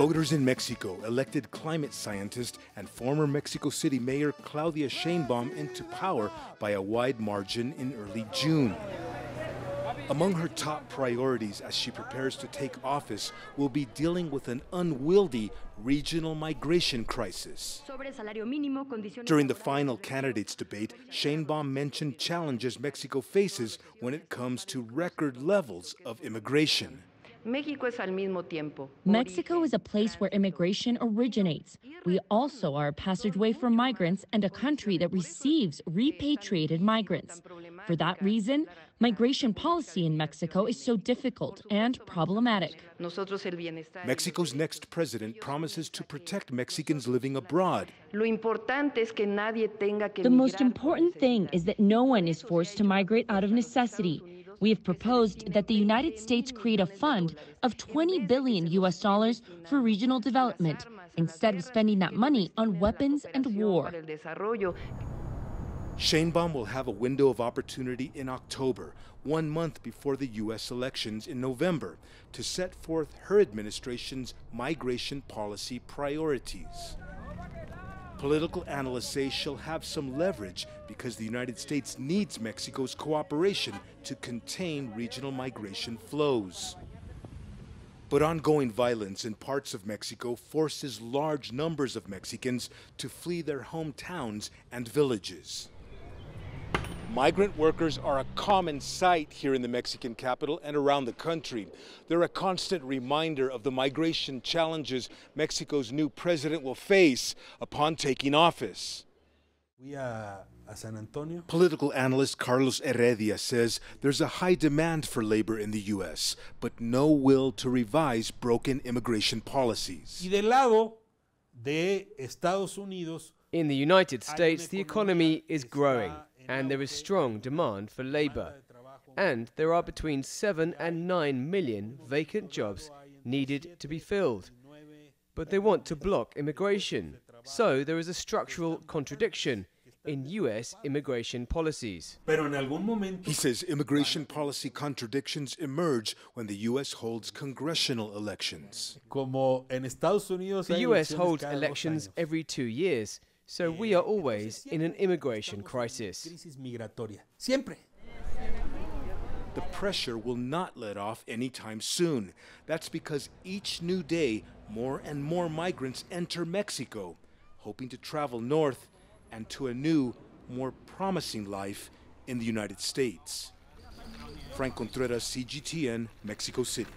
Voters in Mexico elected climate scientist and former Mexico City Mayor Claudia Sheinbaum into power by a wide margin in early June. Among her top priorities as she prepares to take office will be dealing with an unwieldy regional migration crisis. During the final candidates debate, Sheinbaum mentioned challenges Mexico faces when it comes to record levels of immigration. Mexico is a place where immigration originates. We also are a passageway for migrants and a country that receives repatriated migrants. For that reason, migration policy in Mexico is so difficult and problematic. Mexico's next president promises to protect Mexicans living abroad. The most important thing is that no one is forced to migrate out of necessity. We have proposed that the United States create a fund of 20 billion US dollars for regional development instead of spending that money on weapons and war. Sheinbaum will have a window of opportunity in October, one month before the U.S. elections in November, to set forth her administration's migration policy priorities. Political analysts say she'll have some leverage because the United States needs Mexico's cooperation to contain regional migration flows. But ongoing violence in parts of Mexico forces large numbers of Mexicans to flee their hometowns and villages. Migrant workers are a common sight here in the Mexican capital and around the country. They're a constant reminder of the migration challenges Mexico's new president will face upon taking office. We uh, are San Antonio. Political analyst Carlos Heredia says there's a high demand for labor in the U.S., but no will to revise broken immigration policies. Y del lado de Estados Unidos, in the United States, the economy is growing and there is strong demand for labour. And there are between 7 and 9 million vacant jobs needed to be filled. But they want to block immigration. So there is a structural contradiction in US immigration policies. He says immigration policy contradictions emerge when the US holds congressional elections. The US holds elections every two years, so we are always in an immigration crisis. The pressure will not let off anytime soon. That's because each new day, more and more migrants enter Mexico, hoping to travel north and to a new, more promising life in the United States. Franc Contreras, CGTN, Mexico City.